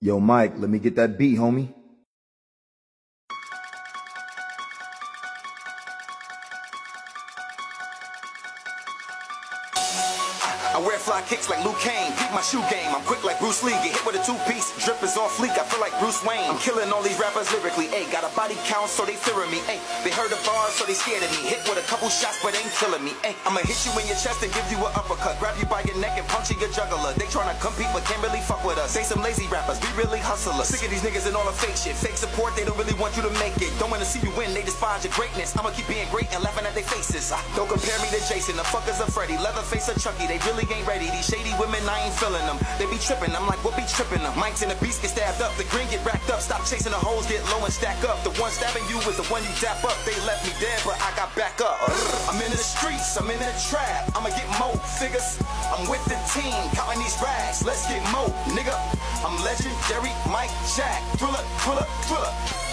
Yo, Mike, let me get that beat, homie. I wear fly kicks like Luke Kane. Peep my shoe game. I'm quick like Bruce Lee. Get hit with a two piece. Drip is on fleek. I feel like Bruce Wayne. I'm killing all these rappers lyrically. Ayy, got a body count, so they fearing me. Ayy, they heard the bars, so they scared of me. Hit with a couple shots, but ain't killing me. Ayy, I'ma hit you in your chest and give you an uppercut. Puncture juggler. They tryna compete, but can't really fuck with us. They some lazy rappers. We really hustlers. Sick of these niggas and all the fake shit. Fake support. They don't really want you to make it. Don't wanna see you win. They despise your greatness. I'ma keep being great and laughing at their faces. Ah, don't compare me to Jason. The fuckers are Freddy. Leatherface or Chucky. They really ain't ready. These shady women, I ain't feeling them. They be tripping, I'm like, what be tripping them? Mics and the beast get stabbed up, the green get racked up. Stop chasing the hoes, get low and stack up. The one stabbing you is the one you dap up. They left me dead, but I got back up. I'm in the streets, I'm in the trap. I'ma get more figures. I'm with the team, counting these rags. Let's get more, nigga. I'm legendary, Mike Jack. Thriller, thriller, thriller.